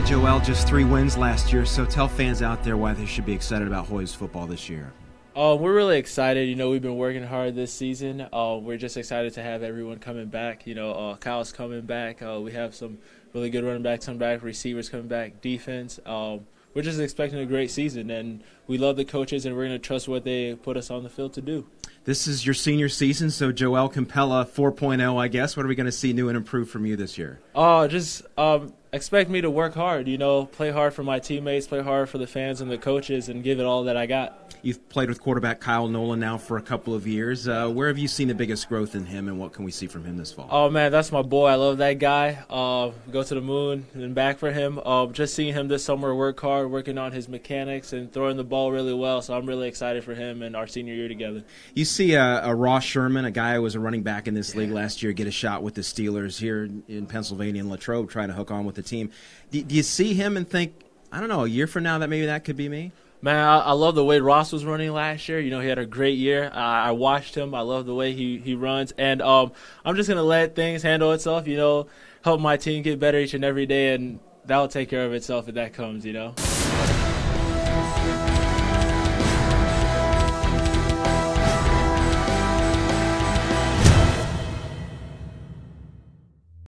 right, Jo'el, just three wins last year. So tell fans out there why they should be excited about Hoyas football this year. Uh, we're really excited. You know, we've been working hard this season. Uh, we're just excited to have everyone coming back. You know, uh, Kyle's coming back. Uh, we have some really good running backs coming back, receivers coming back, defense. Um, we're just expecting a great season, and we love the coaches, and we're going to trust what they put us on the field to do. This is your senior season, so Jo'el Kimpela 4.0, I guess. What are we going to see new and improved from you this year? Oh, just um, expect me to work hard. You know, play hard for my teammates, play hard for the fans and the coaches, and give it all that I got. You've played with quarterback Kyle Nolan now for a couple of years. Uh, where have you seen the biggest growth in him, and what can we see from him this fall? Oh man, that's my boy. I love that guy. Uh, go to the moon and back for him. Uh, just seeing him this summer work hard, working on his mechanics and throwing the ball really well. So I'm really excited for him and our senior year together. You see a, a Ross Scheuerman, a guy who was a running back in this league last year, get a shot with the Steelers here in Pennsylvania and Latrobe, trying to hook on with the team. Do, do you see him and think, I don't know, a year from now that maybe that could be me? Man, I, I, love the way Ross was running last year. You know, he had a great year. Uh, I watched him. I love the way he, he runs. And um, I'm just going to let things handle itself, you know, help my team get better each and every day, and that'll take care of itself if that comes, you know.